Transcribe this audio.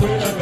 We're